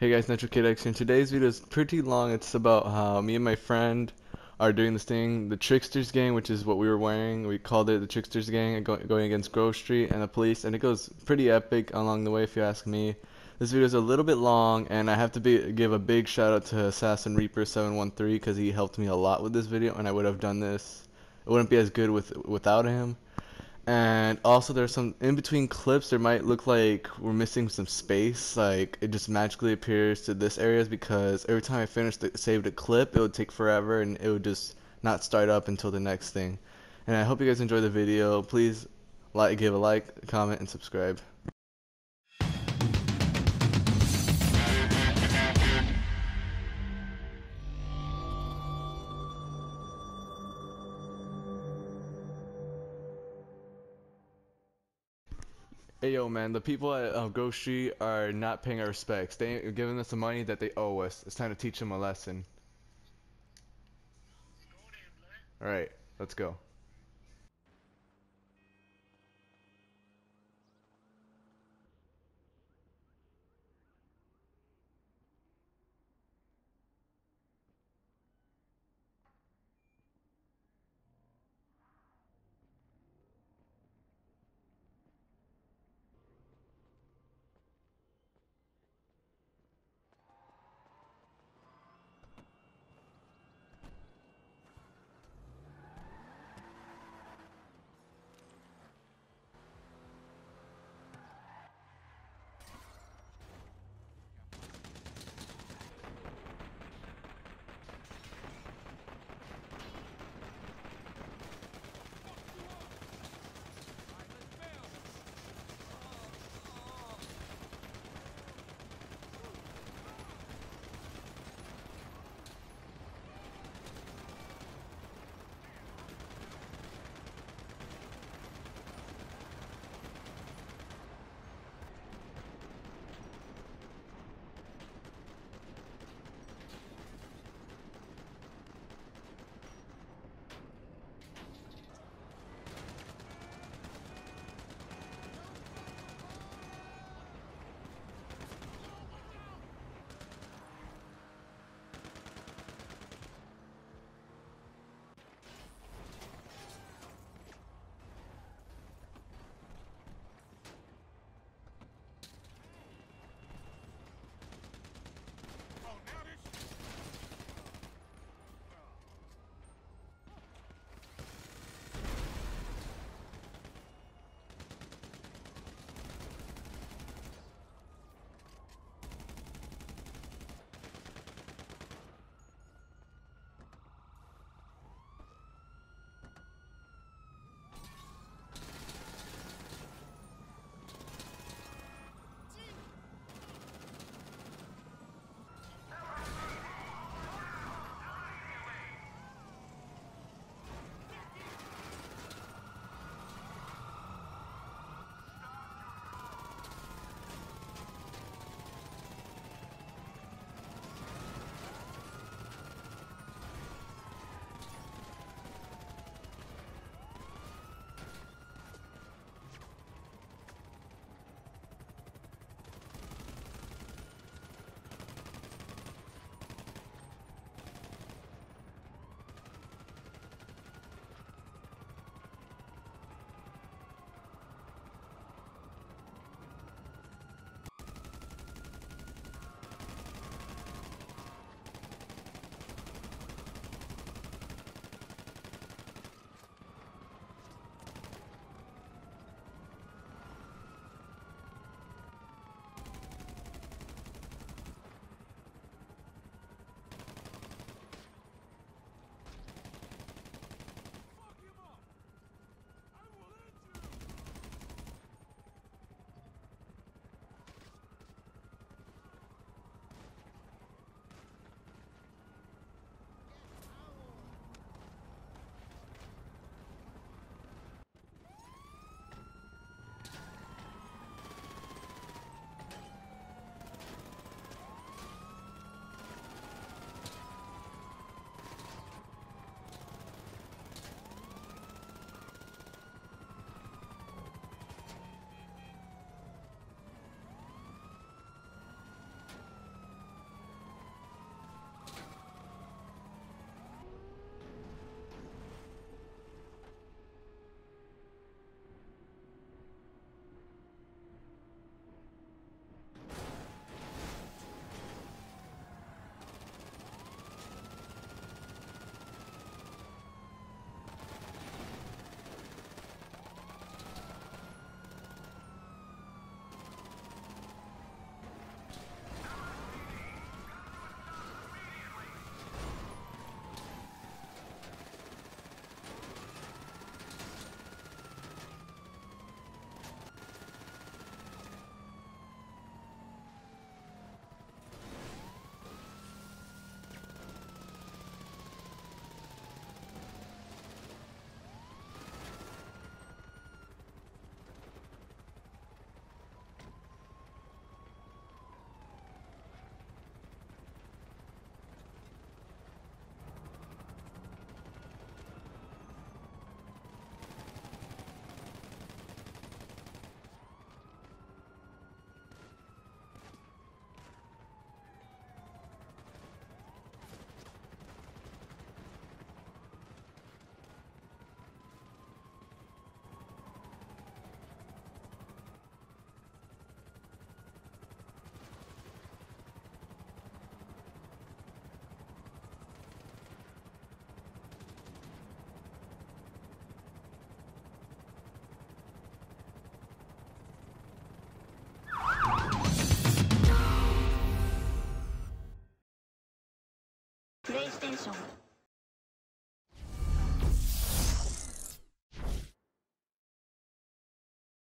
Hey guys, Nitro Kid X, and today's video is pretty long. It's about how me and my friend are doing this thing, the Tricksters Gang, which is what we were wearing. We called it the Tricksters Gang, going against Grove Street and the police, and it goes pretty epic along the way, if you ask me. This video is a little bit long, and I have to be, give a big shout out to Assassin Reaper 713 because he helped me a lot with this video, and I would have done this. It wouldn't be as good with without him. And also there's some in between clips there might look like we're missing some space like it just magically appears to this areas because every time I finish the saved a clip it would take forever and it would just not start up until the next thing. And I hope you guys enjoy the video. Please like give a like, comment and subscribe. Hey yo man, the people at uh, are not paying our respects. They ain't giving us the money that they owe us. It's time to teach them a lesson. Alright, let's go. プレイステーション